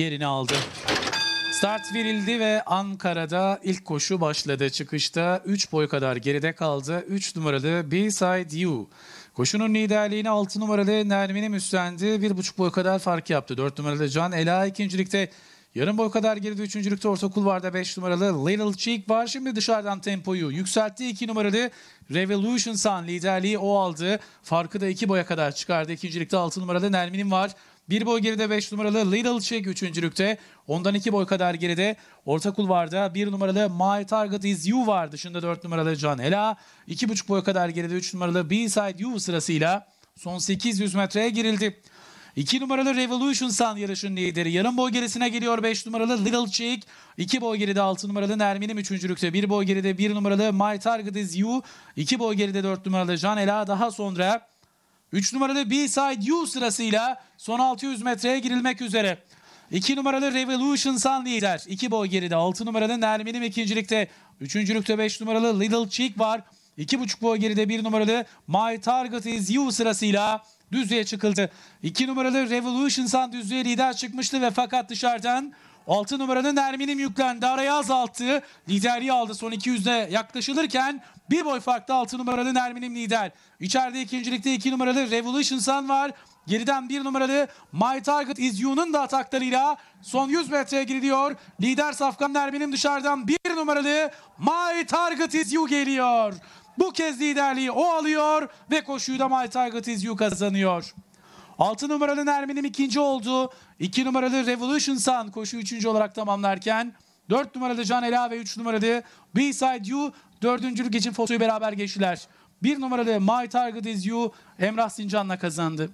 yerini aldı. Start verildi ve Ankara'da ilk koşu başladı. Çıkışta 3 boy kadar geride kaldı. 3 numaralı B-Side You. Koşunun liderliğini 6 numaralı Nermin'im üstlendi. 1,5 boy kadar fark yaptı. 4 numaralı Can Ela ikincilikte. Yarım boy kadar geride üçüncülükte orta kulvarda 5 numaralı Little Cheek var. Şimdi dışarıdan tempoyu yükseltti. 2 numaralı Revolution Sun liderliği o aldı. Farkı da 2 boya kadar çıkardı. İkincilikte 6 numaralı Nermin'im var. Bir boy geride 5 numaralı Little Chick üçüncülükte. Ondan 2 boy kadar geride. Orta kulvarda 1 numaralı My Target Is You var. Dışında 4 numaralı Can Ela. 2,5 boy kadar geride 3 numaralı B-Side You sırasıyla son 800 metreye girildi. 2 numaralı Revolution Sun yarışın lideri. Yarım boy gerisine geliyor 5 numaralı Little Chick. 2 boy geride 6 numaralı Nermin'im üçüncülükte. 1 boy geride 1 numaralı My Target Is You. 2 boy geride 4 numaralı Can Ela. Daha sonra 3 numaralı B-Side You sırasıyla son 600 metreye girilmek üzere. 2 numaralı Revolution Sun lider. 2 boy geride 6 numaralı Nermin'im ikincilikte. Üçüncülükte 5 numaralı Little Chick var. 2,5 boy geride 1 numaralı My Target Is You sırasıyla düzlüğe çıkıldı. 2 numaralı Revolution Sun düzlüğe lider çıkmıştı ve fakat dışarıdan 6 numaranın Nermin'im yüklendi. Araya azalttı. Liderliği aldı son 200'de yaklaşılırken bir boy farklı 6 numaralı Nermin'im lider. İçeride ikincilikte 2 numaralı Revolution Sun var. Geriden bir numaralı My Target Is You'nun da ataklarıyla son 100 metreye giriliyor. Lider Safkan Nermin'im dışarıdan bir numaralı My Target Is You geliyor. Bu kez liderliği o alıyor ve koşuyu da My Target Is You kazanıyor. 6 numaralı Nermin'im ikinci oldu. 2 numaralı Revolution Sun koşu üçüncü olarak tamamlarken 4 numaralı Can Ela ve 3 numaralı B-Side You dördüncülük için fotoyu beraber geçtiler. 1 numaralı My Target Is You Emrah Sincan'la kazandı.